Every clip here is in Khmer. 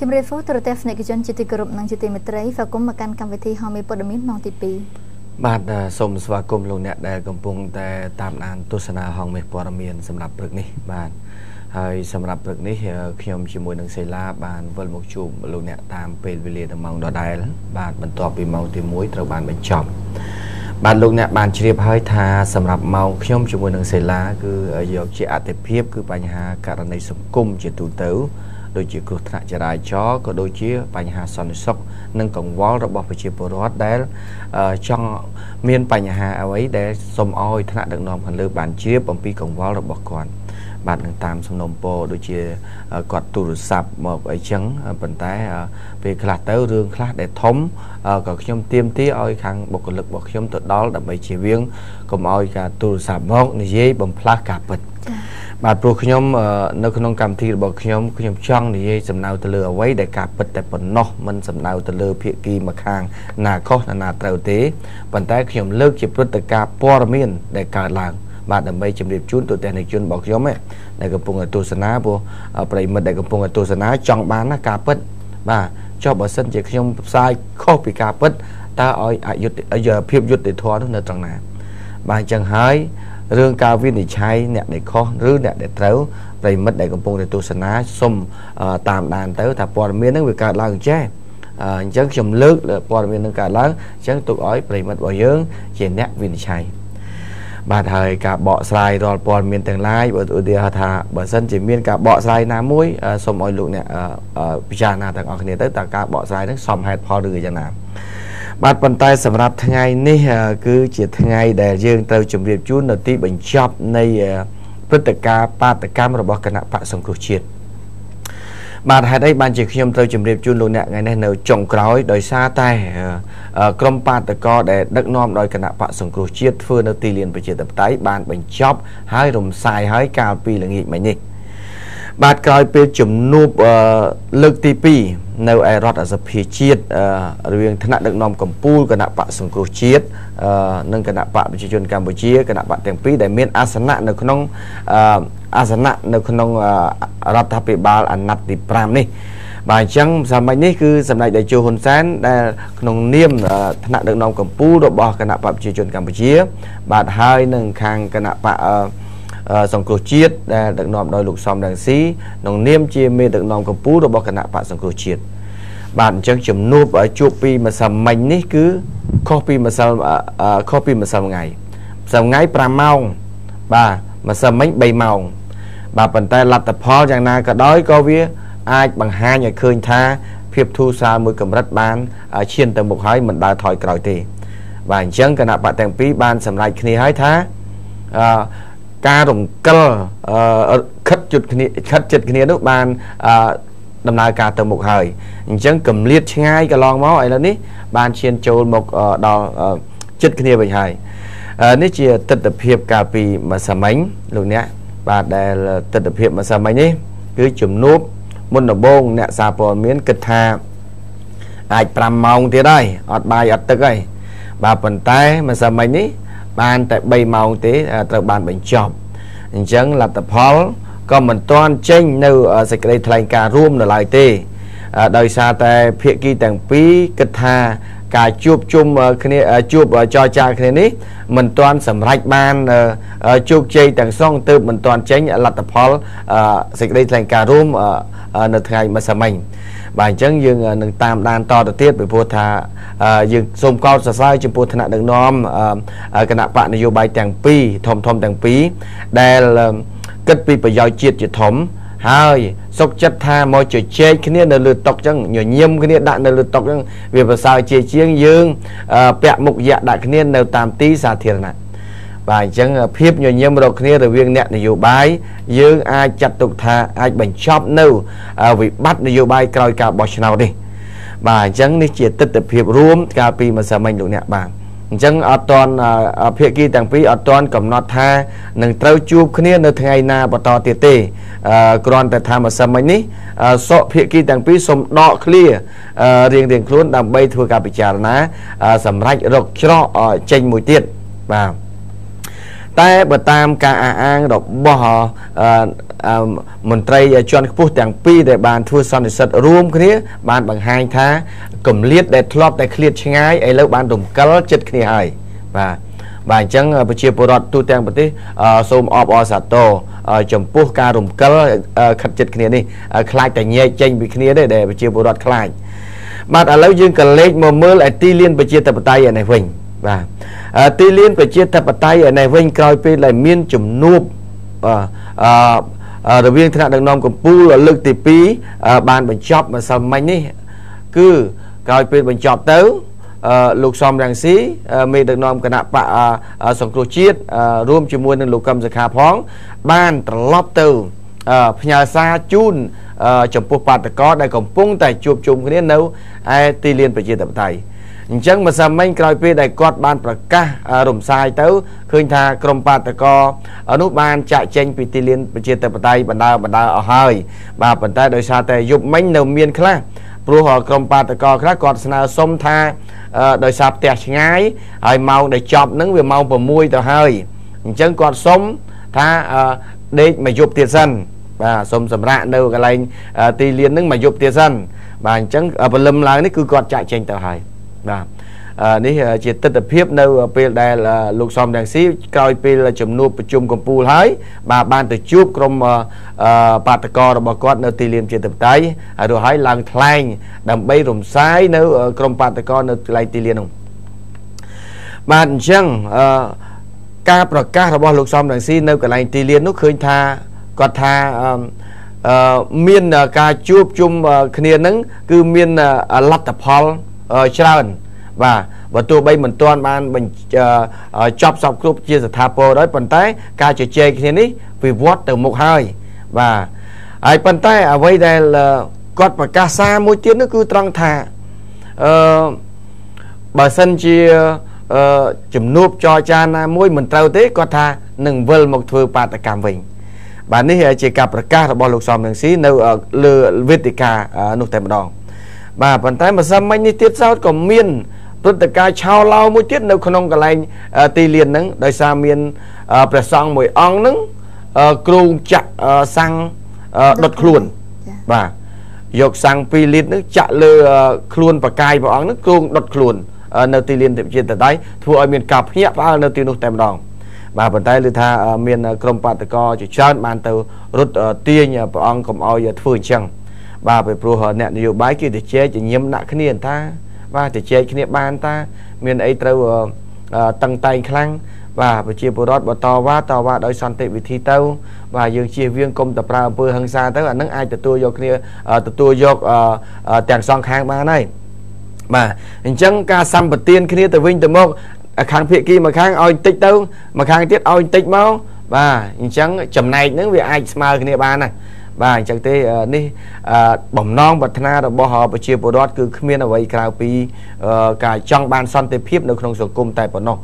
ជំរាបសួរទូរទស្សនិកជនជាទីគោរពនិងជាទីមេត្រីស្វាគមន៍មកកាន់កម្មវិធីហមីព័ត៌មានម៉ោងទី2បាទសូមស្វាគមន៍លោកអ្នកដែលកំពុងតែតាមដានទស្សនាហងមេព័ត៌មានសម្រាប់ព្រឹកនេះបាទហើយសម្រាប់ព្រឹកនេះខ្ញុំជាមួយនឹងសេឡាបានវិលមកជួបលោកអ្នកតាមពេលវេលាដល់ម៉ោងដដែលបាទបន្ទាប់ពីម៉ោងទី1ត្រូវបានបញ្ចប់បាទលោកអ្នកបានជ្រាបហើយថាសម្រាប់ម៉ោងខ្ញុំជាមួយនឹងសេឡាគឺយកជាអតិភិបគឺបញ្ហាករណីសង្គមជាទូទៅ ដូចជាគ្រោះថ្នាក់ចរាចរណ៍ក៏ដូចជាបញ្ហាសន្តិសុខនិងកង្វល់របស់ប្រជាពលរដ្ឋដែលចង់មានបញ្ហាអ្វីដែលសូមឲ្យថ្នាក់ដឹកនាំខាងលើបានជ្រាបអំពីកង្វល់របស់គាត់បាទនឹងតាមសំណុំពរដូចជាគាត់ទូរស័ព្ទមកអីចឹងប៉ុន្តែពេលខ្លះទៅរឿងខ្លះដែលធំក៏ខ្ញុំទៀមទាឲ្យខាងបុគ្គលិករបស់ខ្ញុំទៅដល់ដើម្បីជៀសវាងកុំឲ្យការទូរស័ព្ទមកនិយាយបំផ្លាស់ការពិតចា៎ បាទព្រោះខ្ញុំនៅក្នុងកម្មវិធីរបស់ខ្ញុំខ្ញុំចង់និយាយសំណៅទៅលើអ្វីដែលការពិតតែប៉ុណ្ណោះមិនសំណៅទៅលើភាគីម្ខាងណាខុសណាត្រូវទេប៉ុន្តែខ្ញុំលើកជាព្រឹត្តិការណ៍ព័ត៌មានដែលកើតឡើងបាទដើម្បីជម្រាបជូនទូទាំងនិជនរបស់ខ្ញុំដែលកំពុងទស្សនាព្រោះប្រិមិត្តដែលកំពុងទស្សនាចង់បានណាការពិតបាទចុះបើសិនជាខ្ញុំផ្សាយខុសពីការពិតតើឲ្យអយុត្តិភាពយុត្តិធម៌នោះនៅត្រង់ណាបាទអញ្ចឹងហើយ រឿងការវិនិច្ឆ័យអ្នកដែលខុសឬអ្នកដែលត្រូវប្រិមិត្តដែលកំពុងតែទស្សនាសុំតាមដានទៅថាព័ត៌មានហ្នឹងវាកើតឡើងចេះអញ្ចឹងខ្ញុំលើកព័ត៌មាននឹងកើតឡើងអញ្ចឹងទុកឲ្យប្រិមិត្តរបស់យើង ជាអ្នកវិនិច្ឆ័យបាទហើយការបកស្រាយរាល់ព័ត៌មានទាំងឡាយបើឧទាហរណ៍ថាបើសិនជាមានការបកស្រាយណាមួយសូមឲ្យលោកអ្នកពិចារណាទាំងអស់គ្នាទៅតើការបកស្រាយហ្នឹងសមហេតុផលឬយ៉ាងណា បាទប៉ុន្តែសម្រាប់ថ្ងៃនេះគឺជាថ្ងៃដែលយើងត្រូវជម្រាបជូននៅទីបញ្ចប់នៃព្រឹត្តិការណ៍បាតកម្មរបស់គណៈបកសង្គ្រោះជាតិបាទហេតុអីបានជាខ្ញុំត្រូវជម្រាបជូនលោកអ្នកថ្ងៃនេះនៅចុងក្រោយដោយសារតែក្រមបាតកោដែលដឹកនាំដោយគណៈបកសង្គ្រោះជាតិធ្វើនៅទីលានប្រជាធិបតេយ្យបានបញ្ចប់ហើយរំសាយហើយកាលពីល្ងាចមិញនេះបាទក្រោយពេលជំនួបលើកទី2 នៅឯរដ្ឋសភាជាតិរវាងថ្នាក់ដឹកនាំកម្ពុជាគណៈបកសង្គ្រោះជាតិនិងគណៈបកប្រជាជនកម្ពុជាគណៈបកទាំងពីរដែលមានអាសនៈនៅក្នុងអាសនៈនៅក្នុងរដ្ឋាភិបាលអាណត្តិទី5នេះបាទអញ្ចឹងសម័យនេះគឺសម្ដេចតេជោហ៊ុនសែនដែលក្នុងនាមថ្នាក់ដឹកនាំកម្ពុជារបស់គណៈបកប្រជាជនកម្ពុជា បាទហើយនឹងខាងគណៈបក សង្គ្រោះជាតិដែលដឹកនាំដោយលោកសំរងស៊ីក្នុងនាមជាមេដឹកនាំកម្ពុជារបស់គណៈបកសង្គ្រោះជាតិបាទអញ្ចឹងជំនួបជួបពីម្សិលមិញនេះគឺខុសពីម្សិលខុសពីម្សិលថ្ងៃម្សិលថ្ងៃ5ម៉ោងបាទម្សិលមិញ3ម៉ោងបាទប៉ុន្តែលទ្ធផលយ៉ាងណាក៏ដោយក៏វាអាចបង្ហាញឲ្យឃើញថាភាពធូរស្រាលមួយកម្រិតបានឈានទៅមុខហើយមិនដើរថយក្រោយទេបាទអញ្ចឹងគណៈបកទាំងពីរបានសម្រេចគ្នាហើយថាអឺ ការរំកិលខិតជិតគ្នាខិតចិត្តគ្នានោះបានដំណើរការទៅមុខហើយអញ្ចឹងកំលៀតឆ្ងាយកន្លងមកឥឡូវនេះបានឈានចូលមកដល់ចិត្តគ្នាវិញហើយនេះជាទស្សនវិជ្ជាកាលពីមួយសម័យលោកអ្នកបាទដែលទស្សនវិជ្ជាមួយសម័យនេះគឺជំនួបមុនដំបូងអ្នកសារព័ត៌មានគិតថាអាច5ម៉ោងទៀតហើយអត់បាយអត់ទឹកហើយបាទប៉ុន្តែមួយសម័យនេះ បានតែ3ម៉ោងទេត្រូវបានបញ្ចប់អញ្ចឹងលទ្ធផលក៏មិនទាន់ចេញនៅសេចក្តីថ្លែងការណ៍រួមនៅឡើយទេដោយសារតែភាគីទាំងពីរគិតថាការជួបជុំគ្នាជួបចរចាគ្នានេះមិនទាន់សម្រេចបានជោគជ័យទាំងស្រុងទើបមិនទាន់ចេញលទ្ធផលសេចក្តីថ្លែងការណ៍រួមនៅថ្ងៃម្សិលមិញ បាទអញ្ចឹងយើងនឹងតាមដានតទៅទៀតពីព្រោះថាយើងសូមកោតសរសើរចំពោះថ្នាក់ដឹកនាំគណៈបកនយោបាយទាំងពីរធំធំទាំងពីរដែលគិតពីប្រយោជន៍ជាតិជាធំហើយសុកចិត្តថាមកជជែកគ្នានៅលើតុកចឹងញញឹមគ្នាដាក់នៅលើតុកចឹងវាប្រសើរជាជាងយើងពាក់មុខយៈដាក់គ្នានៅតាមទីសាធារណៈ បាទអញ្ចឹងភាពញញឹមរកគ្នារវាងអ្នកនយោបាយយើងអាចចាត់ទុកថាអាចបញ្ចប់នៅវិបត្តិនយោបាយក្រោយការបោះឆ្នោតនេះបាទអញ្ចឹងនេះជាទស្សនវិជ្ជារួមកាលពីម្សិលមិញលោកអ្នកបាទអញ្ចឹងអត់តន់ភាគីទាំងពីរអត់តន់កំណត់ថានឹងត្រូវជួបគ្នានៅថ្ងៃណាបន្តទៀតទេគ្រាន់តែថាម្សិលមិញនេះសក់ភាគីទាំងពីរសូមដកឃ្លារៀងរៀងខ្លួនដើម្បីធ្វើការពិចារណាសម្រាប់រកច្រកចេញមួយទៀតបាទ តែបើតាមការអះអាងរបស់មន្ត្រីជាន់ខ្ពស់ទាំងពីរដែលបានធ្វើសន្និសិទរួមគ្នាបានបង្ហាញថាកម្លៀតដែលធ្លាប់តែឃ្លាតឆ្ងាយឥឡូវបានរំកិលចិត្តគ្នាហើយបាទបាទអញ្ចឹងប្រជាពលរដ្ឋទូទាំងប្រទេសសូមអបអរសាទរចំពោះការរំកិលខិតចិត្តគ្នានេះខ្លាចតែញែកចេញពីគ្នាទេដែលប្រជាពលរដ្ឋខ្លាចបាទឥឡូវយើងក៏លេខមកមើលឯទីលានប្រជាធិបតេយ្យឯនេះវិញបាទ ទីលានប្រជាធិបតេយ្យឯនេះវិញក្រោយពេលដែលមានជំនួបអឺរវាងថ្នាក់ដឹកនាំកម្ពុជាលើកទី2បានបញ្ចប់ម្សិលមិញនេះ គឺក្រោយពេលបញ្ចប់ទៅលោកសំរងស៊ីមេដឹកនាំគណៈបកសង្គ្រោះជាតិរួមជាមួយនឹងលោកកឹមសុខាផង បានត្រឡប់ទៅផ្ញើសារជូនចំពោះបាតកោដែលកំពុងតែជួបជុំគ្នានៅឯទីលានប្រជាធិបតេយ្យ អញ្ចឹងម្សិលមិញក្រោយពេលដែលគាត់បានប្រកាសរំសាយទៅឃើញថាក្រមបាតកោនោះបានចាក់ចេញពីទីលានប្រជាធិបតេយ្យបណ្ដាបណ្ដាអស់ហើយបាទប៉ុន្តែដោយសារតែយប់មិញនៅមានខ្លះព្រោះក្រមបាតកោខ្លះគាត់ស្នើសុំថាដោយសារផ្ទះឆ្ងាយហើយម៉ោងដែលចប់ហ្នឹងវាម៉ោង6ទៅហើយអញ្ចឹងគាត់សុំថាដេកមួយយប់ទៀតសិនបាទសុំសម្រាប់នៅកន្លែងទីលានហ្នឹងមួយយប់ទៀតសិនបាទអញ្ចឹងព្រលឹមឡើងនេះគឺគាត់ចាក់ចេញទៅហើយ បាទនេះជាទស្សនភាពនៅពេលដែលលោកសំរងស៊ីក្រោយពេលជំនួបប្រជុំកម្ពុជាហើយបាទបានទៅជួបក្រុមបាតកោរបស់គាត់នៅទីលានជាតបតៃហើយរួចហើយឡើងថ្លែងដើម្បីរំសាយនៅក្រុមបាតកោនៅកន្លែងទីលាននោះបាទអញ្ចឹងការប្រកាសរបស់លោកសំរងស៊ីនៅកន្លែងទីលាននោះឃើញថាគាត់ថាមានការជួបជុំគ្នានឹងគឺមានលទ្ធផល ច្រើនបាទបើទោះបីមិនទាន់បានចប់សពគ្រប់ជាស្ថាពរដោយប៉ុន្តែ ការជជែកគ្នានេះវិវត្តទៅមុខហើយបាទហើយប៉ុន្តែអ្វីដែលគាត់ប្រកាសសារមួយទៀតនោះគឺត្រង់ថាអឺបើសិនជាអឺជំនួបចរចាណាមួយមិនត្រូវទេគាត់ថានឹងវិលមកធ្វើបាតកម្មវិញបាទនេះជាការប្រកាសរបស់លោកសំរងស៊ីនៅលើវេទិកានោះតែម្ដង បាទប៉ុន្តែម្សិលមិញនេះទៀតសោតក៏មានព្រឹត្តិការណ៍ឆោឡោមួយទៀតនៅក្នុងកន្លែងទីលានហ្នឹងដោយសារមានព្រះសង្ឃមួយអង្គហ្នឹងគ្រូចាក់សាំងដុតខ្លួនបាទយកសាំង2លីត្រហ្នឹងចាក់លើខ្លួនបកាយព្រះអង្គហ្នឹងគ្រូដុតខ្លួននៅទីលានទេពជាតិដៃធ្វើឲ្យមានការភ្ញាក់ផ្អើលនៅទីនោះតែម្ដងបាទប៉ុន្តែឮថាមានក្រុមបាតកោជាច្រើនបានទៅរត់ទាញព្រះអង្គកុំឲ្យធ្វើអញ្ចឹង បាទពីព្រោះអ្នកនយោបាយគេទៅជែកញញឹមដាក់គ្នាថាបាទទៅជែកគ្នាបានតា មានអីត្រូវតឹងតែងខ្លាំងបាទប្រជាពលរដ្ឋបើតវ៉ាតវ៉ាដោយសន្តិវិធីទៅ បាទយើងជៀសវាងកុំតែប្រើអំពើហិង្សាទៅអានឹងអាចទទួលយកគ្នាទទួលយកទាំងសងខាងបានហើយបាទអញ្ចឹងការសម្បទានគ្នាទៅវិញទៅមកខាងភៀកគីមួយខាងឲ្យតិចទៅមួយខាងទៀតឲ្យតិចមកបាទអញ្ចឹងចំណែកហ្នឹងវាអាចស្មើគ្នាបានណា បាទអញ្ចឹងទេនេះបំណងប្រាថ្នារបស់ប្រជាពលរដ្ឋគឺគ្មានអ្វីក្រៅពីការចង់បានសន្តិភាពនៅក្នុងសង្គមតែប៉ុណ្ណោះ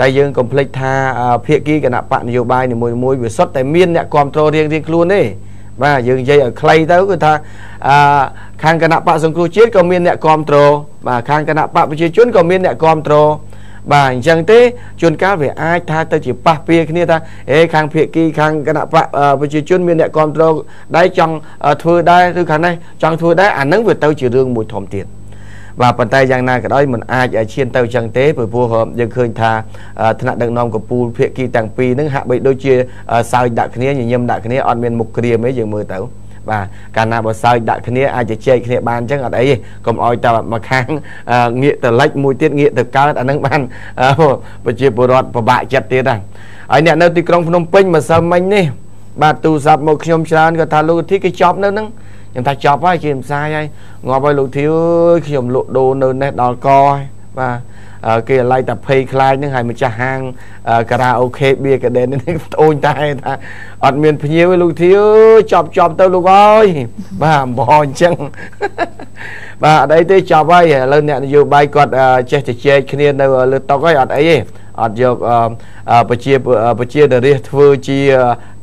តែយើងកុំភ្លេចថាភាគីគណៈបកនយោបាយនីមួយៗវាសុទ្ធតែមានអ្នកគ្រប់គ្រងរៀងរៀងខ្លួនទេបាទយើងនិយាយឲ្យខ្លីទៅគឺថាអឺខាងគណៈបកសង្គ្រោះជាតិក៏មានអ្នកគ្រប់គ្រងបាទខាងគណៈបកប្រជាជនក៏មានអ្នកគ្រប់គ្រង បាទអញ្ចឹងទេជួនកាលវាអាចថាទៅជាប៉ះពៀគ្នាថាអេខាងភៀកគីខាងគណៈបកប្រជាជនមានអ្នកគ្រប់គ្រងដែរចង់ធ្វើដែរឬខាងនេះចង់ធ្វើដែរអានឹងវាទៅជារឿងមួយធំទៀតបាទប៉ុន្តែយ៉ាងណាក៏ដោយមិនអាចឲ្យឈានទៅចឹងទេព្រោះយើងឃើញថាថ្នាក់ដឹកនាំកពូលភៀកគីទាំងពីរហ្នឹងហាក់បីដូចជាសើចដាក់គ្នាញញឹមដាក់គ្នាអត់មានមុខក្រៀមទេយើងមើលទៅ បាទកាលណាបើសើចដាក់គ្នាអាចជជែកគ្នាបានអញ្ចឹងអត់អីទេកុំឲ្យតែមកខាងងាកទៅលិចមួយទៀតងាកទៅកើតអានឹងបានប្រជាពលរដ្ឋពិបាកចិត្តទៀតដែរហើយអ្នកនៅទីក្រុងភ្នំពេញម្សិលមិញនេះបាទទូរស័ព្ទមកខ្ញុំច្រើនគាត់ថាលោកធីគេចប់នៅហ្នឹងខ្ញុំថាចប់ហើយជាផ្សាយហើយងាប់ឲ្យលោកធីអើយខ្ញុំលក់ដូរនៅនេះដល់កហើយបាទ គេឡៃតែភ័យខ្លាចហ្នឹងហើយម្ចាស់ហាងការ៉ាអូខេបៀកាដេននេះត្អូញតែថាអត់មានភ្ញៀវទេលោកធាអើយចប់ចប់ទៅលោកអើយបាទអំបអញ្ចឹងបាទអត់អីទេចប់ហើយឥឡូវអ្នកនយោបាយគាត់ចេះតែជែកគ្នានៅលើតុកហើយអត់អីទេអត់យកប្រជាប្រជានរាជធ្វើជា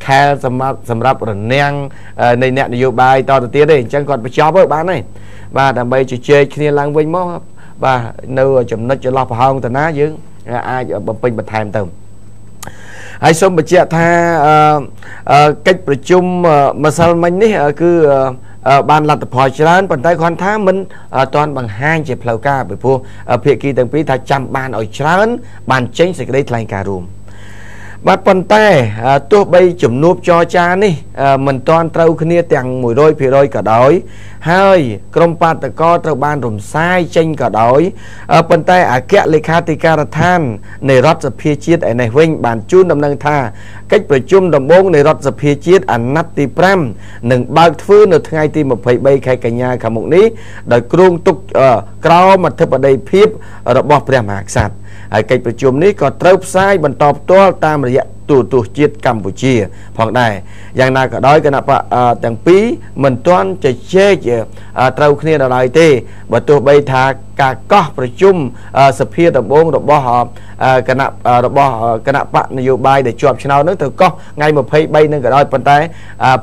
ខែលសម្រាប់សម្រាប់រនាំងនៃអ្នកនយោបាយតទៅទៀតទេអញ្ចឹងគាត់បញ្ចប់ហើយបានហើយបាទដើម្បីជជែកគ្នាឡើងវិញមក បាទនៅចំណុចចន្លោះប្រហោងតាណាយើងអាចបំពេញបន្ថែមទៅហើយសូមបញ្ជាក់ថាកិច្ចប្រជុំម្សិលមិញនេះគឺបានលទ្ធផលច្រើនប៉ុន្តែគ្រាន់ថាមិនទាន់បង្ហាញជាផ្លូវការពីព្រោះភាគីទាំងពីរថាចាំបានឲ្យច្រើន បានចេញសេចក្តីថ្លែងការណ៍រួម បាទប៉ុន្តែទោះបីជំនួបចរចានេះមិនទាន់ត្រូវគ្នាទាំង100%ក៏ដោយ ហើយក្រមបាតកោត្រូវបានរំសាយចេញក៏ដោយប៉ុន្តែអគ្គលេខាធិការដ្ឋាននៃរដ្ឋសភាជាតិឯនេះវិញបានជូនដំណឹងថា កិច្ចប្រជុំដំបូងនៃរដ្ឋសភាជាតិអាណត្តិទី5នឹងបើកធ្វើនៅថ្ងៃទី23ខែកញ្ញាខាងមុខនេះដោយគ្រោងទុកក្រោមអធិបតីភាពរបស់ព្រះមហាក្សត្រហើយកិច្ចប្រជុំនេះក៏ត្រូវផ្សាយបន្តផ្ទាល់តាមរយៈទូរទស្សន៍ជាតិកម្ពុជា ផងដែរយ៉ាងណាក៏ដោយគណៈបកទាំងពីរមិនទាន់ជជែកត្រូវគ្នាដល់ហើយទេបើទោះបីថាការកោះប្រជុំសភាដំបងរបស់គណៈរបស់គណៈបកនយោបាយដែលជាប់ឆ្នោតនឹងទៅកោះថ្ងៃ23នឹងក៏ដោយប៉ុន្តែ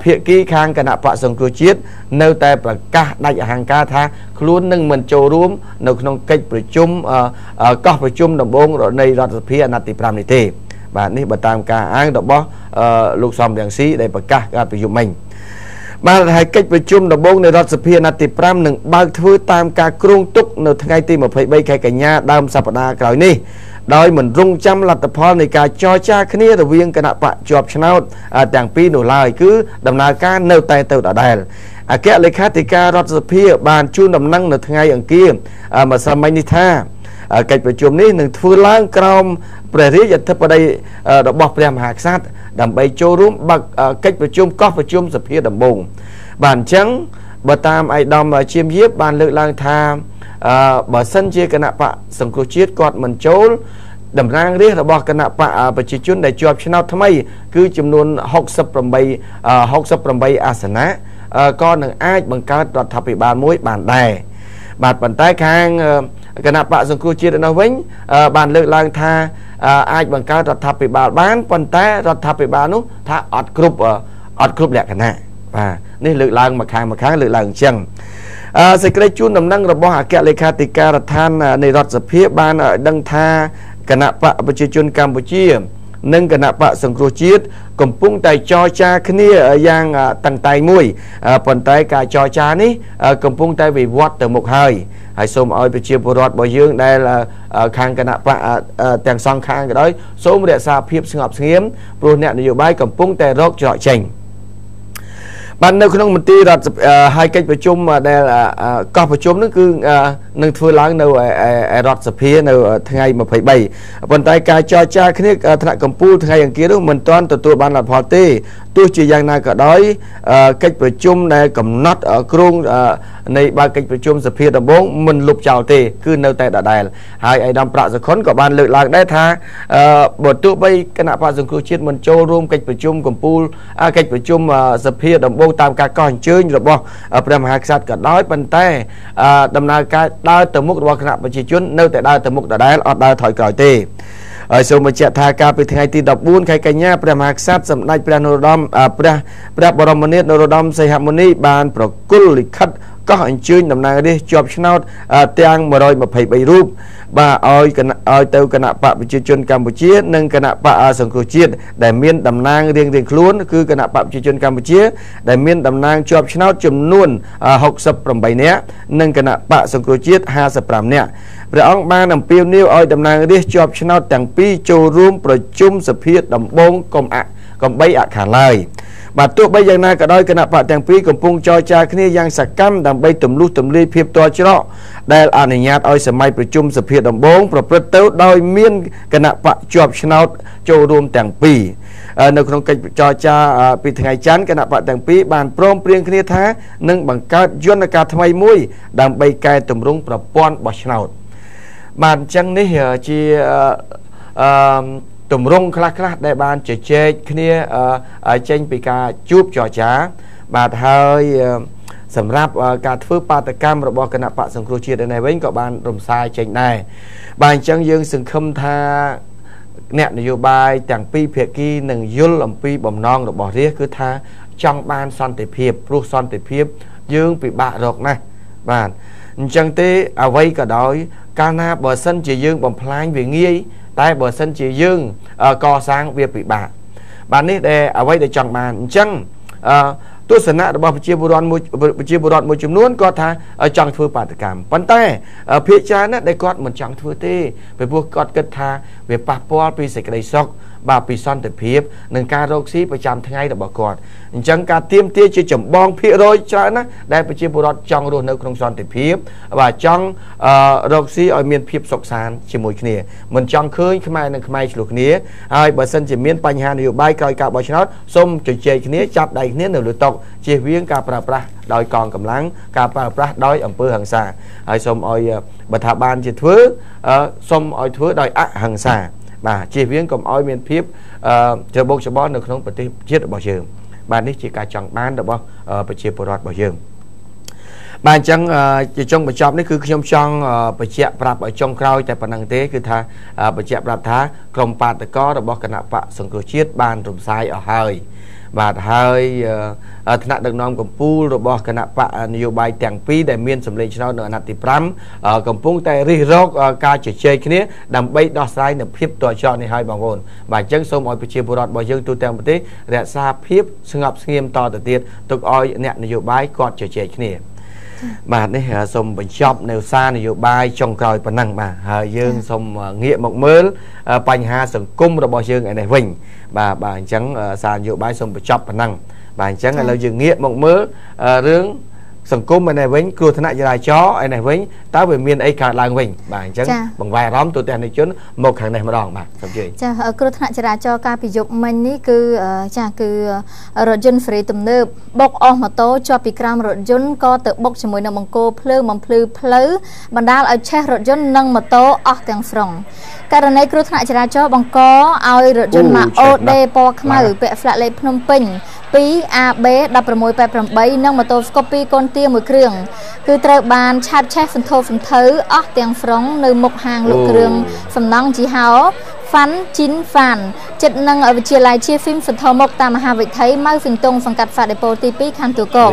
ភាគីខាងគណៈបកសង្គ្រោះជាតិនៅតែប្រកាសដាច់អហង្ការថាខ្លួននឹងមិនចូលរួមនៅក្នុងកិច្ចប្រជុំកោះប្រជុំដំបងនៃរដ្ឋសភាអាណត្តិទី5នេះទេ បាទនេះបើតាមការអាងរបស់លោកសំរងស៊ីដែលប្រកាសការប្រយុទ្ធមិញបាទហើយកិច្ចប្រជុំដំបូងនៃរដ្ឋសភាអាណត្តិទី5នឹងបើកធ្វើតាមការគ្រោងទុកនៅថ្ងៃទី23ខែកញ្ញាដើមសប្តាហ៍ក្រោយនេះដោយមិនរងចាំលទ្ធផលនៃការចរចាគ្នារវាងគណៈបកជាប់ឆ្នោតទាំងពីរនោះឡើយគឺដំណើរការនៅតែទៅដដែលអគ្គលេខាធិការរដ្ឋសភាបានជូនដំណឹងនៅថ្ងៃអង្គារម្សិលមិញនេះថាកិច្ចប្រជុំនេះនឹងធ្វើឡើងក្រោម ព្រះរាជអធិបតីរបស់ព្រះមហាក្សត្រដើម្បីចូលរួមបើកកិច្ចប្រជុំកោះប្រជុំសភាដំបងបាទអញ្ចឹងបើតាមឯកឧត្តមជាមយាបបានលើកឡើងថាបើសិនជាគណៈបកសង្គ្រោះជាតិគាត់មិនចូលតំណាងរាស្ត្ររបស់គណៈបកប្រជាជនដែលជាប់ឆ្នោតថ្មី គឺចំនួន68 68អាសនៈក៏នឹងអាចបង្កើតរដ្ឋាភិបាលមួយបានដែរបាទប៉ុន្តែខាងគណៈបកសង្គ្រោះជាតិនោះវិញបានលើកឡើងថា អាចបង្កើតរដ្ឋាភិបាលបានប៉ុន្តែរដ្ឋាភិបាលនោះថាអត់គ្រប់អត់គ្រប់លក្ខណៈបាទនេះលើកឡើងមកខាងមកខាងលើកឡើងអញ្ចឹងអឺសេចក្តីជូនដំណឹងរបស់អគ្គលេខាធិការដ្ឋាននៃរដ្ឋសភាបានដឹងថាគណៈបកប្រជាជនកម្ពុជានិងគណៈបកសង្គ្រោះជាតិកំពុងតែចរចាគ្នាយ៉ាងតឹងតែងមួយប៉ុន្តែការចរចានេះកំពុងតែវិវត្តទៅមុខហើយ ហើយសូមឲ្យប្រជាពលរដ្ឋរបស់យើងដែលខាងគណៈបកទាំងសងខាងក៏ដោយសូមរក្សាភាពស្ងប់ស្ងៀមព្រោះអ្នកនយោបាយកំពុងតែរកច្រកចេញ។បាទនៅក្នុងមន្ទីររដ្ឋហើយកិច្ចប្រជុំដែលកោះប្រជុំនោះគឺនឹងធ្វើឡើងនៅរដ្ឋសភានៅថ្ងៃ23ប៉ុន្តែការចរចាគ្នាថ្នាក់កម្ពុជាថ្ងៃអង្គារនោះមិនទាន់ទទួលបានលទ្ធផលទេទោះជាយ៉ាងណាក៏ដោយកិច្ចប្រជុំដែលកំណត់គ្រោងនៃបើកិច្ចប្រជុំសភាដំបងមិនលុបចោលទេគឺនៅតែដដែលហើយឯកឧត្តមប្រាក់សុខុនក៏បានលើកឡើងដែរថាបើទោះបីគណៈបក្សសង្គ្រោះជាតិមិនចូលរួមកិច្ចប្រជុំកម្ពុជាកិច្ចប្រជុំសភាដំបងតាមការកោះអញ្ជើញរបស់ព្រះមហាក្សត្រក៏ដោយប៉ុន្តែដំណើរការដើរទៅមុខរបស់គណៈប្រជាជននៅតែដើរទៅមុខដដែលអត់ដើរថយក្រោយទេហើយសូមបញ្ជាក់ថាកាលពីថ្ងៃទី14ខែកញ្ញាព្រះមហាក្សត្រសម្ដេចព្រះនរោត្តមព្រះព្រះបរមនាថនរោត្តមសីហមុនីបានប្រគល់លិខិត កោះអញ្ជើញតំណាងរាស្ត្រជាប់ឆ្នោតទាំង123រូបបាទឲ្យគណៈឲ្យទៅគណៈបកប្រជាជនកម្ពុជា និងគណៈបកសង្គ្រោះជាតិដែលមានតំណាងរៀងរៀងខ្លួនគឺគណៈបកប្រជាជនកម្ពុជា ដែលមានតំណាងជាប់ឆ្នោតចំនួន68នាក់និងគណៈបកសង្គ្រោះជាតិ55នាក់ព្រះអង្គបានអំពាវនាវឲ្យតំណាងរាស្ត្រជាប់ឆ្នោតទាំងពីរចូលរួមប្រជុំសភាដំបងកុំអកំបីអខាឡើយ បាទទោះបីយ៉ាងណាក៏ដោយគណៈបកទាំងពីរកំពុងចរចាគ្នាយ៉ាងសកម្មដើម្បីទម្លុះទម្លាយភាពតច្រកដែលអនុញ្ញាតឲ្យសម័យប្រជុំសភាដំបងប្រព្រឹត្តទៅដោយមានគណៈបកជាប់ឆ្នោតចូលរួមទាំងពីរនៅក្នុងកិច្ចចរចាពីថ្ងៃច័ន្ទគណៈបកទាំងពីរបានព្រមព្រៀងគ្នាថានឹងបង្កើតយន្តការថ្មីមួយ ដើម្បីកែតម្រង់ប្រព័ន្ធបោះឆ្នោតបាទអញ្ចឹងនេះជាអឺ ទម្រង់ខ្លះខ្លះដែលបានជជែកគ្នាចេញពីការជួបចរចា បាទហើយសម្រាប់ការធ្វើបាតកម្មរបស់គណៈបកសង្គ្រោះជាតិនេះវិញក៏បានរំសាយចេញដែរបាទអញ្ចឹងយើងសង្ឃឹមថាអ្នកនយោបាយទាំងពីរភាគីនឹងយល់អំពីបំណងរបស់រាជគឺថាចង់បានសន្តិភាពព្រោះសន្តិភាព យើងពិបាករកណាស់បាទអញ្ចឹងទេអ្វីក៏ដោយ កាលណាបើសិនជាយើងបំផ្លាញវាងាយ តែបើសិនជាយើងកសាងវាពិបាកបាទនេះដែលអ្វីដែលចង់បានអញ្ចឹងអឺទស្សនៈរបស់ប្រជាពលរដ្ឋមួយប្រជាពលរដ្ឋមួយចំនួនគាត់ថាចង់ធ្វើបាតកម្មប៉ុន្តែភាគច្រើនណាស់ដែលគាត់មិនចង់ធ្វើទេពីព្រោះគាត់គិតថាវាប៉ះពាល់ពីសេចក្តីសុខបាទពីសន្តិភាពនិងការរកស៊ីប្រចាំថ្ងៃរបស់គាត់អញ្ចឹងការទៀមទាជាចម្បងភាគរយច្រើនណាស់ដែលប្រជាពលរដ្ឋចង់រស់នៅក្នុងសន្តិភាពបាទចង់រកស៊ីឲ្យមានភាពសុខសាន្តជាមួយគ្នាមិនចង់ឃើញខ្មែរនិងខ្មែរឆ្លោះគ្នាហើយបើសិនជាមានបញ្ហានយោបាយក្រោយការបោះឆ្នោតសូមជជែកគ្នាចាប់ដៃគ្នានៅលើតុជៀសវាងការប្រើប្រាស់ដោយកងកម្លាំងការប្រើប្រាស់ដោយអំពើហិង្សាហើយសូមឲ្យបើថាបានជាធ្វើសូមឲ្យធ្វើដោយអហិង្សា បាទជៀសវាងកុំឲ្យមានភាពច្របូកច្របល់នៅក្នុងប្រទេសជាតិរបស់យើងបាទនេះជាការចង់បានរបស់ប្រជាពលរដ្ឋរបស់យើងបាទអញ្ចឹងជាចុងបញ្ចប់នេះគឺខ្ញុំចង់បញ្ជាក់ប្រាប់ឲ្យចុងក្រោយតែប៉ុណ្្នឹងទេគឺថាបញ្ជាក់ប្រាប់ថាក្រមបាតកោរបស់គណៈបកសង្គ្រោះជាតិបានរំសាយអស់ហើយ បាទហើយថ្នាក់ដឹកនាំកម្ពុជារបស់គណៈបកនយោបាយទាំងពីរដែលមានសម្លេងឆ្នោតនៅអាណត្តិទី5កំពុងតែរិះរកការជជែកគ្នាដើម្បីដោះស្រាយនៅភាពតច្រកនេះហើយបងប្អូនបាទអញ្ចឹងសូមឲ្យប្រជាពលរដ្ឋរបស់យើងទូទាំងប្រទេសរក្សាភាពស្ងប់ស្ងៀមតទៅទៀតទុកឲ្យអ្នកនយោបាយគាត់ជជែកគ្នា បាទនេះសូមបញ្ចប់នៅសារនយោបាយចុងក្រោយប៉ុណ្ណឹងបាទហើយយើងសូមងាកមកមើលបញ្ហាសង្គមរបស់យើងឯនេះវិញបាទបាទអញ្ចឹងសារនយោបាយសូមបញ្ចប់ប៉ុណ្ណឹងបាទអញ្ចឹងឥឡូវយើងងាកមកមើលរឿង សង្គមឯនេះវិញគ្រោះថ្នាក់ចរាចរណ៍ឯនេះវិញតើវាមានអីកើតឡើងវិញបាទអញ្ចឹងបង្វែរអារម្មណ៍ទូទាំងនិជនមកខាងនេះម្ដងបាទសូមជឿចាគ្រោះថ្នាក់ចរាចរណ៍កាលពីយប់មិញនេះគឺចាគឺរថយន្តហ្វ្រីទំនើបបុកអស់ម៉ូតូជាប់ពីក្រោមរថយន្តក៏ទៅបុកជាមួយនឹងបង្គោលភ្លើងបំភ្លឺផ្លូវបណ្ដាលឲ្យឆេះរថយន្តនិងម៉ូតូអស់ទាំងស្រុងករណីគ្រោះថ្នាក់ចរាចរណ៍បង្កឲ្យរថយន្តម៉ាអូដេពណ៌ខ្មៅពាក់ផ្លាកលេខភ្នំពេញ 2AB 1688និងម៉ូតូស្កូពីកូនទាមួយគ្រឿងគឺត្រូវបានឆាបឆេះសន្ធោសន្ធៅអស់ទាំងស្រុងនៅមុខហាងលក់គ្រឿងសំណង់ជីហោហ្វាន់ជីនហ្វានចិត្តនឹងវិទ្យាល័យជាហ្វីមសន្ធមុខតាមមហាវិថីម៉ៅហ្វីងតុងសង្កាត់ហ្វាដេប៉ូទី2ខណ្ឌទូកោ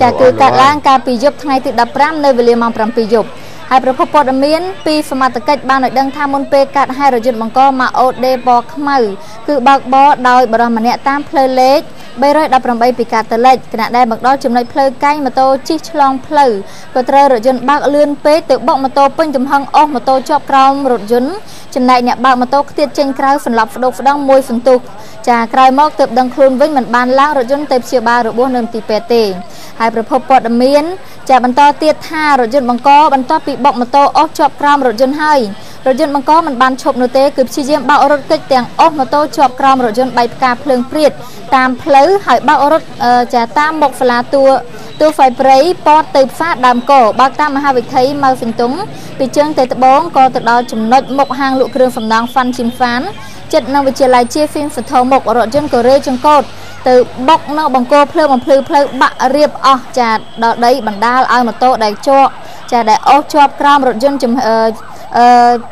ចាគឺកាត់ឡើងកាលពីយប់ថ្ងៃទី15នៅវេលាម៉ោង7យប់ហើយប្រភពព័ត៌មានពីសមត្ថកិច្ចបានឲ្យដឹងថាមុនពេលកាត់ហែរយន្តបង្កម៉ាអូដេបខ្មៅគឺបើកបរដោយបរិសម្នាក់តាមផ្លូវលេខ 318ពីកាតលិចគណៈដែលមកដល់ចំណុចផ្លូវកែងម៉ូតូជិះឆ្លងផ្លូវក៏ត្រូវរថយន្តបើកលឿនពេកទៅបុកម៉ូតូពេញទំហឹងអស់ម៉ូតូជាប់ក្រោមរថយន្តចំណែកអ្នកបើកម៉ូតូខ្ទាតចេញក្រៅសន្លប់ស្ដុកស្ដង់មួយសន្ទុះចាក្រោយមកទើបដឹងខ្លួនវិញមិនបានឡើងរថយន្តទៅព្យាបាលរបួសនៅទីពេទ្យទេហើយប្រភពព័ត៌មានចាបន្តទៀតថារថយន្តបង្កបន្ទាប់ពីបុកម៉ូតូអស់ជាប់ក្រោមរថយន្តហើយរថយន្តបង្កមិនបានឈប់នោះទេគឺព្យាយាមបើករថកិច្ចទាំងអស់ម៉ូតូជាប់ក្រោមរថយន្តបែកផ្កាភ្លើងព្រាតតាមផ្លូវហើយបើករថចាតាមមុខសាលាតួតួហ្វៃព្រៃពតទៅផ្សារដើមកបើកតាមមហាវិថីម៉ៅហ្វីងតុងពីជើងទៅត្បូងក៏ទៅដល់ចំណុចមុខហាងលក់គ្រឿងសំណង់ហ្វាន់ជីនហ្វានចិត្តនៅវិទ្យាល័យជាហ្វីងសន្ធមុខរថយន្តកូរ៉េចង្កូតទៅបុកនៅបង្គោលភ្លើងបំភ្លឺផ្លូវបាក់រៀបអស់ចាដល់ដីបណ្ដាលឲ្យម៉ូតូដែលជាប់ចាដែលអស់ជាប់ក្រោមរថយន្តអឺ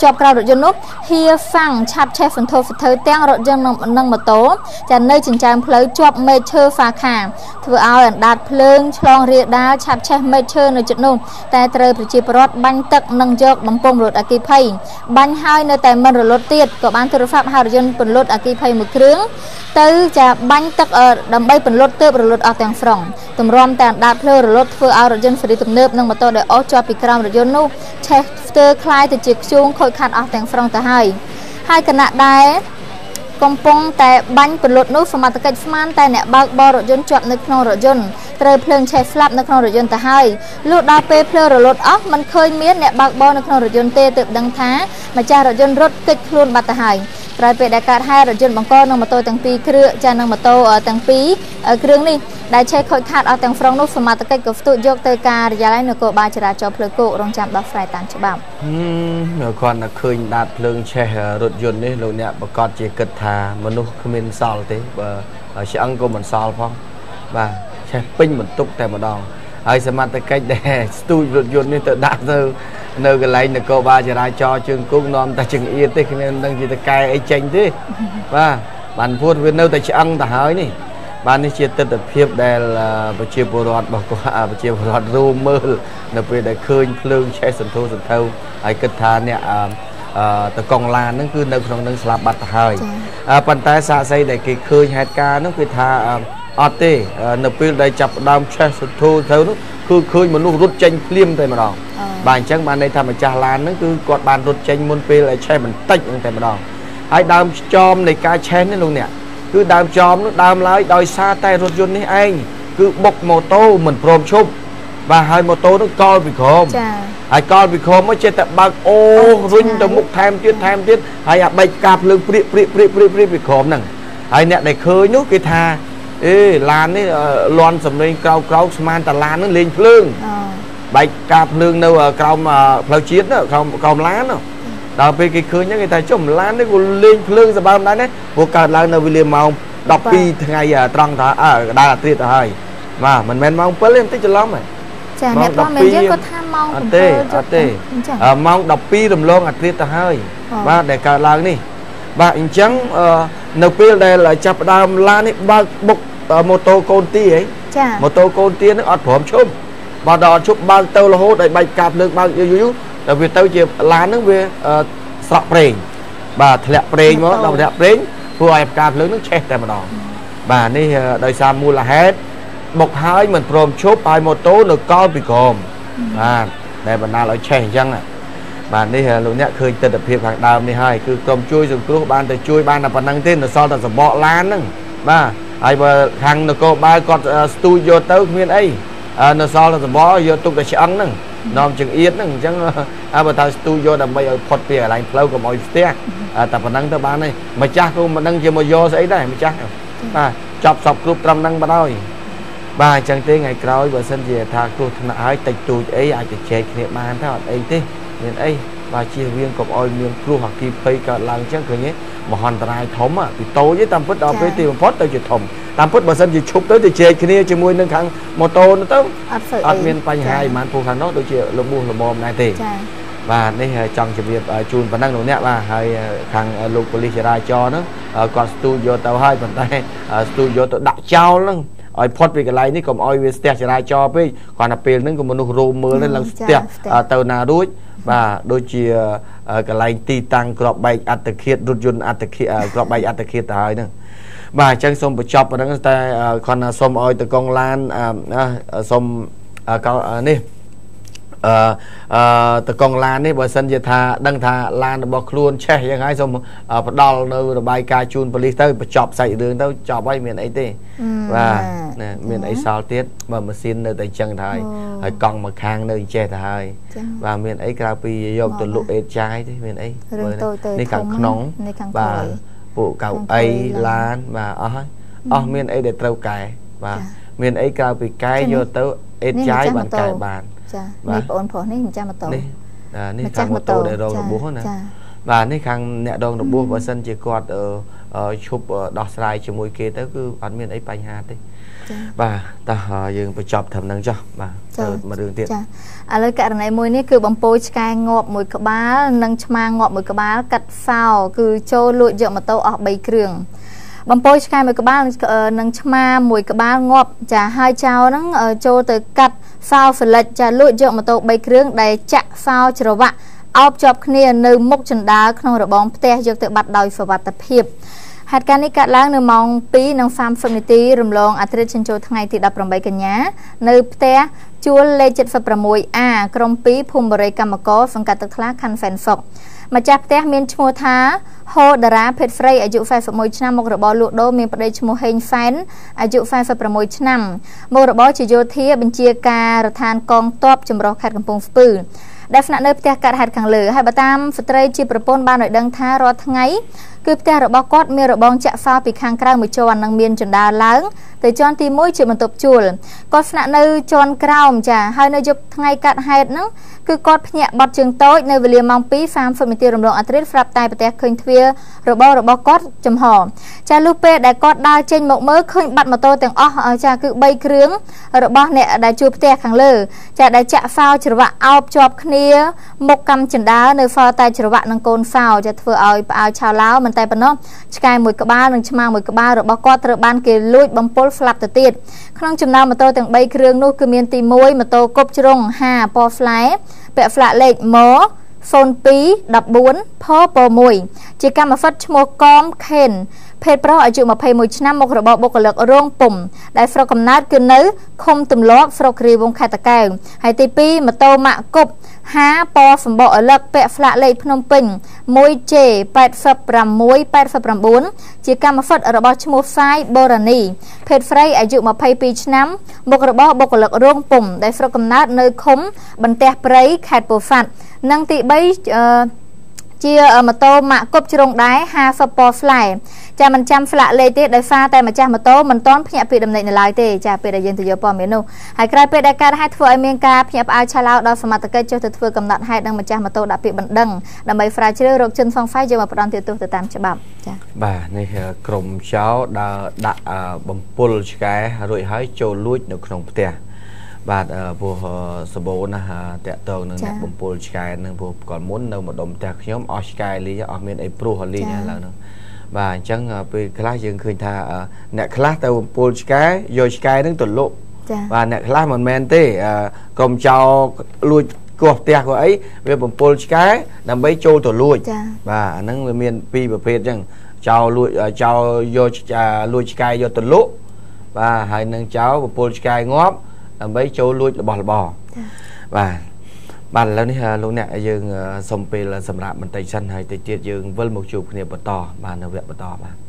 ជាប់ក្រោយរថយន្តនោះហៀហ្វាំងឆាប់ឆេះសន្ធោសន្ធើទាំងរថយន្តនិងម៉ូតូចានៅចិញ្ចើមផ្លូវជាប់មេឈើហ្វាខាធ្វើឲ្យអណ្ដាតភ្លើងឆ្លងរាលដាលឆាប់ឆេះមេឈើនៅជិតនោះតែត្រូវប្រជាពលរដ្ឋបាញ់ទឹកនិងយកបំពង់រថអគិភ័យបាញ់ហើយនៅតែមិនរលត់ទៀតក៏បានទូរស័ព្ទហៅរថយន្តពន្លត់អគិភ័យមួយគ្រឿងទៅចាបាញ់ទឹកដើម្បីពន្លត់ទើបរលត់អស់ទាំងស្រុងទម្រាំតែអណ្ដាតភ្លើងរលត់ធ្វើឲ្យរថយន្តសេរីទំនើបនិងម៉ូតូដែលអស់ជាប់ពីក្រោមរថយន្តនោះឆេះស្ទើរคล้ายទៅជាខ្ជូងខូចខាតអស់ទាំងស្រុងទៅហើយហើយគណៈដែរកំពុងតែបាញ់ពន្លត់នោះសមត្ថកិច្ចស្មានតែអ្នកបើកបររថយន្តជាប់នៅក្នុងរថយន្តត្រូវភ្លើងឆេះស្លាប់នៅក្នុងរថយន្តទៅហើយលុះដល់ពេលភ្លើងរលត់អស់មិនឃើញមានអ្នកបើកបរនៅក្នុងរថយន្តទេទើបដឹងថាម្ចាស់រថយន្តរត់គេចខ្លួនបាត់ទៅហើយ ក្រោយពេលដែលកើតហេតុរថយន្តបង្កនិងម៉ូតូទាំងពីរគ្រឿងចានិងម៉ូតូទាំងពីរគ្រឿងនេះដែលឆេះខូចខាតអស់ទាំងស្រុងនោះសមាជិកក៏ផ្ទុកយកទៅការិយាល័យនគរបាលចរាចរណ៍ផ្លូវគោករងចាំដោះស្រាយតាមច្បាប់ហឹមគាត់តែឃើញដាតភ្លើងឆេះរថយន្តនេះលោកអ្នកប្រកាសជាគិតថាមនុស្សគ្មានសល់ទេបើឆ្អឹងក៏មិនសល់ផងបាទឆេះពេញបន្ទុកតែម្ដង ហើយសមត្ថកិច្ចដែលស្ទូចរថយន្តនេះទៅដាក់ទៅនៅកន្លែងនគរបាលចរាចរណ៍ជើងគោកនាំតែចង្អៀតទេគ្មានដឹងជាតកែអីចេញទេបាទបានពួតវានៅតែឆ្អឹងទៅហើយនេះបាទនេះជាទស្សនវិជ្ជាដែលប្រជាពលរដ្ឋរបស់គាត់ប្រជាពលរដ្ឋរួមមើលនៅពេលដែលឃើញភ្លើងឆេះសន្ធោសន្ធៅហើយគិតថាអ្នកតកងឡានហ្នឹងគឺនៅក្នុងនឹងស្លាប់បាត់ទៅហើយប៉ុន្តែសាកសីដែលគេឃើញហេតុការណ៍ហ្នឹងគឺថា អត់ទេនៅពេលដែលចាប់ដើមឆេះសធូទៅនោះគឺឃើញមនុស្សរត់ចេញភ្លាមតែម្ដងបាទអញ្ចឹងបានន័យថាម្ចាស់ឡានហ្នឹងគឺគាត់បានរត់ចេញមុនពេលឲ្យឆេះបន្តិចហ្នឹងតែម្ដងហើយដើមចោមនៃការឆេះនេះលោកអ្នកគឺដើមចោមនោះដើមឡើយដោយសារតែរថយន្តនេះឯងគឺបុកម៉ូតូមិនព្រមឈប់បាទហើយម៉ូតូនោះកលពីក្រោមចាហើយកលពីក្រោមមកចេះតែបើកអូរុញទៅមុខថែមទៀតថែមទៀតហើយអាបែកផ្កាភ្លើងព្រាកព្រាកព្រាកព្រាកព្រាកពីក្រោមហ្នឹងហើយអ្នកដែលឃើញនោះគេថា អេឡាននេះលន់សំឡេងក្រៅក្រៅស្មានតាឡាននឹងលេងភ្លើងបែកការភ្លើងនៅក្រោមផ្លូវជាតិក្រោមក្រោមឡានដល់ពេលគេឃើញហ្នឹងគេថាចុះឡាននេះក៏លេងភ្លើងសបើមិនដែរណាព្រោះកើតឡើងនៅវេលាម៉ោង12ថ្ងៃត្រង់ថាអើកដាលអាត្រៀតទៅហើយបាទមិនមែនម៉ោង7ទេបន្តិចច្រឡំហ៎ចាអ្នកបងមែនយើងគាត់ថាម៉ោង7អត់ទេអត់ទេម៉ោង12រំលងអាត្រៀតទៅហើយបាទដែលកើតឡើងនេះ បាទអញ្ចឹងនៅពេលដែលចាប់ដើមឡាននេះបើកបុកម៉ូតូកូនទីហីចាម៉ូតូកូនទីនឹងអត់ព្រមឈប់បើដល់អត់ឈប់បើកទៅរហូតដល់បែកកាប់លើកបើកយូរយូរដល់វាទៅជាឡាននឹងវាស្រក់ប្រេងបាទធ្លាក់ប្រេងមកដល់ធ្លាក់ប្រេងធ្វើឲ្យផ្កាភ្លើងនឹងឆេះតែម្ដងបាទនេះដោយសារមូលហេតុបុកហើយមិនព្រមឈប់ហើយម៉ូតូនៅកលពីក្រោមបាទដែលបណ្ដាលឲ្យឆេះអញ្ចឹង បាទនេះលោកអ្នកឃើញទស្សនភាពខាងដើមនេះហើយគឺក្រុមជួយសង្គ្រោះបានទៅជួយបានតែប៉ុណ្្នឹងទេនៅសល់តែសបកឡានហ្នឹងបាទហើយបើខាងនគរបាលគាត់ស្ទូចយកទៅគ្មានអីនៅសល់តែសបកយកទុកតែឆ្អឹងហ្នឹងនាំចង្អៀតហ្នឹងអញ្ចឹងបើថាស្ទូចយកដើម្បីឲ្យផុតពីកន្លែងផ្លូវកុំឲ្យស្ទះតែប៉ុណ្្នឹងទៅបានទេម្ចាស់ក៏មិនដឹងជាមកយកស្អីដែរម្ចាស់បាទចាប់សពគ្រប់ត្រឹមហ្នឹងបាត់ហើយបាទអញ្ចឹងទេថ្ងៃក្រោយបើសិនជាថាគ្រោះថ្នាក់ហើយតិចតួចអីអាចទៅចែកគ្នាបានទៅអត់អីទេ មានអីបាទជៀសវាងកុំឲ្យមានគ្រោះអគីភ័យកើតឡើងអញ្ចឹងឃើញទេមហន្តរាយធំពីតូចទេតាមពិតដល់ពេលទីបំផុតទៅជាធំតាមពិតបើសិនជាឈប់ទៅទៅជែកគ្នាជាមួយនឹងខាងម៉ូតូនោះទៅអត់ស្អីអត់មានបញ្ហាអីបានព្រោះខាងនោះដូចជាលំបួសលំមដែរទេចាបាទនេះចង់ជម្រាបជូនប៉ុណ្ណឹងលោកអ្នកបាទហើយខាងលោកប៉ូលីសចរាចរណ៍ហ្នឹងគាត់ស្ទូចយកទៅហើយប៉ុន្តែស្ទូចយកទៅដាក់ចោលហ្នឹង ឲ្យផុតពីកន្លែងនេះកុំឲ្យវាស្ទះចរាចរណ៍ពេកគ្រាន់តែពេលហ្នឹងក៏មនុស្សរោមមើលឡើងស្ទះទៅណារួចបាទដូចជាកន្លែងទីតាំងក្របបែកអត្តឃាតរថយន្តអត្តឃាតក្របបែកអត្តឃាតទៅហើយហ្នឹងបាទអញ្ចឹងសូមបញ្ចប់ប៉ុណ្្នឹងតែគ្រាន់តែសូមឲ្យតកងឡានសូមនេះ អឺអឺតកងឡាននេះបើសិនជាថាដឹងថាឡានរបស់ខ្លួនឆេះយ៉ាងហើយសូមផ្ដល់នៅរបាយការណ៍ជូនប៉ូលីសទៅបញ្ចប់សាច់រឿងទៅចប់ហើយមានអីទេបាទណាមានអីសល់ទៀតបើម៉ាស៊ីននៅតែអញ្ចឹងទៅហើយហើយកង់មួយខាងនៅអញ្ចេះទៅហើយបាទមានអីក្រៅពីយកទៅលក់អេតចាយទេមានអីនេះខាងក្នុងបាទពួកកៅអីឡានបាទអស់ហើយអស់មានអីដែលត្រូវកែបាទមានអីក្រៅពីកែយកទៅអេតចាយបានកែបាន ចានេះបងអូនប្រុសនេះម្ចាស់ម៉ូតូនេះនេះខាងម៉ូតូដែលរងរបួសណាបាទនេះខាងអ្នករងរបួសបើសិនជាគាត់ឈប់ដោះស្រាយជាមួយគេទៅគឺអត់មានអីបញ្ហាទេបាទតោះយើងបញ្ចប់ត្រឹមហ្នឹងចុះបាទទៅមករឿងទៀតចាឥឡូវករណីមួយនេះគឺបំពោឆ្កែងាប់មួយក្បាលនិងឆ្មាងាប់មួយក្បាលកាត់សោគឺចូលលួចយកម៉ូតូអស់3គ្រឿង បំពោឆ្កែមួយក្បាលនិងឆ្មាមួយក្បាលងាប់ចាហើយចៅហ្នឹងចូលទៅកាត់សោហ្វលិចចាលួចយកម៉ូតូ3គ្រឿងដែលចាក់សោច្រវាក់អោបជាប់គ្នានៅមុខចណ្ដាលក្នុងរបងផ្ទះយកទៅបាត់ដោយសវត្ថភាពហេតុការណ៍នេះកើតឡើងនៅម៉ោង2:30នាទីរំលងអាត្រិតចិញ្ចោថ្ងៃទី18កញ្ញានៅផ្ទះជួលលេខ 76A ក្រុម2ភូមិបរិយកម្មកសង្កាត់ទឹកថ្លាខណ្ឌហ្វែនហ្វុក ម្ចាស់ផ្ទះមានឈ្មោះថាហូដារ៉ាភេទហ្វ្រៃអាយុ41ឆ្នាំមុខរបរលក់ដូរមានប្តីឈ្មោះហេងហ្វែនអាយុ46ឆ្នាំមុខរបរជាយោធាបញ្ជាការរដ្ឋានកងទ័ពចម្រុះខេត្តកំពង់ស្ពឺដែលស្នាក់នៅផ្ទះកាត់ហេតុខាងលើហើយបើតាមស្ត្រីជាប្រពន្ធបានឲ្យដឹងថារាល់ថ្ងៃ គឺផ្ទះរបស់គាត់មានរបងចាក់ហ្វាពីខាងក្រៅមួយជាន់និងមានចណ្ដាលឡើងទៅជាន់ទី1ជាបន្ទប់ជួលគាត់ស្នាក់នៅជាន់ក្រោមចាហើយនៅយប់ថ្ងៃកាត់ហេតុហ្នឹងគឺគាត់ភ្ញាក់បត់ជើងតូចនៅវេលាម៉ោង2:30នាទីរំលងអត្រិតស្រាប់តែប្រទះឃើញទ្វាររបស់របស់គាត់ចំហចាលុះពេលដែលគាត់ដើរចេញមកមើលឃើញបាត់ម៉ូតូទាំងអស់ចាគឺ3គ្រឿងរបស់អ្នកដែលជួលផ្ទះខាងលើចាដែលចាក់ហ្វោច្រវាក់អោបជាប់គ្នាមុខកម្មចិណ្ដានៅហ្វោតែច្រវាក់នឹងកូនហ្វោចាធ្វើឲ្យផ្អើលឆៅឡោមិនតែប៉ុណ្ណោះឆ្កែមួយក្បាលនិងឆ្មាមួយក្បាលរបស់គាត់ត្រូវបានគេលួចបំពុលស្លាប់ទៅទៀតក្នុងចំណោមម៉ូតូទាំង3គ្រឿងនោះគឺមានទី1ម៉ូតូគប់ជ្រុង5ពណ៌ផ្លែពាក់ផ្លាកលេខម៉ហ្វូន2 14ផព1ជាកម្មសិទ្ធិឈ្មោះកមខេន ភេទប្រុសអាយុ21ឆ្នាំមុខរបរបុគ្គលិករោងពុំដែលស្រុកកំណើតគឺនៅឃុំទម្លាប់ស្រុកគ្រីវងខេត្តតាកែវហើយទី2ម៉ូតូម៉ាក់គប់ហាពណ៌សម្បកអលឹកពាក់ផ្លាកលេខភ្នំពេញ 1J 8689ជាកម្មសិទ្ធិរបស់ឈ្មោះសាយបូរ៉ានីភេទស្រីអាយុ22ឆ្នាំមុខរបរបុគ្គលិករោងពុំដែលស្រុកកំណើតនៅឃុំបន្ទះព្រៃខេត្តពោធិ៍សាត់និងទី3អឺ ជាម៉ូតូម៉ាក់គប់ជ្រុងដែរ50ពណ៌ស្លែចាមិនចាំស្លាកលេខទេដោយសារតែម្ចាស់ម៉ូតូមិនទាន់ភ្ញាក់ពីដំណេកនៅឡើយទេចាពេលដែលយើងទៅយកព័ត៌មាននោះហើយក្រោយពេលដែលកើតហេតុធ្វើឲ្យមានការភ្ញាក់ផ្អើលឆាឡៅដល់សមត្ថកិច្ចចុះទៅធ្វើកំណត់ហេតុនិងម្ចាស់ម៉ូតូដាក់ពាក្យបណ្ដឹងដើម្បីស្រាវជ្រាវរកជនសង្ស័យយកមកផ្ដន់ទោសទៅតាមច្បាប់ចាបាទនេះក្រុមចៅដើរដាក់បំពល់ឆ្កែរួចហើយចូលលួចនៅក្នុងផ្ទះ បាទព្រោះសបូណាតាក់តងនឹងអ្នកបំពុលឆ្កែនឹងព្រោះគាត់មុននៅម្ដុំផ្ទះខ្ញុំអស់ឆ្កែលីអត់មានអីព្រោះលីឥឡូវហ្នឹងបាទអញ្ចឹងពេលខ្លះយើងឃើញថាអ្នកខ្លះទៅបំពុលឆ្កែយកឆ្កែហ្នឹងទៅលក់បាទអ្នកខ្លះមិនមែនទេកុំចោលលួចគោះផ្ទះគាត់អីវាបំពុលឆ្កែដើម្បីចូលទៅលួចបាទអាហ្នឹងវាមានពីរប្រភេទអញ្ចឹងចោលលួចចោលយកលួចឆ្កែយកទៅលក់បាទហើយនឹងចោលបំពុលឆ្កែងាប់ ដើម្បីចូលលួចរបស់របរបាទបាទឥឡូវនេះលោកអ្នកយើងសុំពេលសម្រាប់បន្តិចសិនហើយតិចទៀតយើងវិលមកជួបគ្នាបន្តបាទនៅវគ្គបន្តបាទ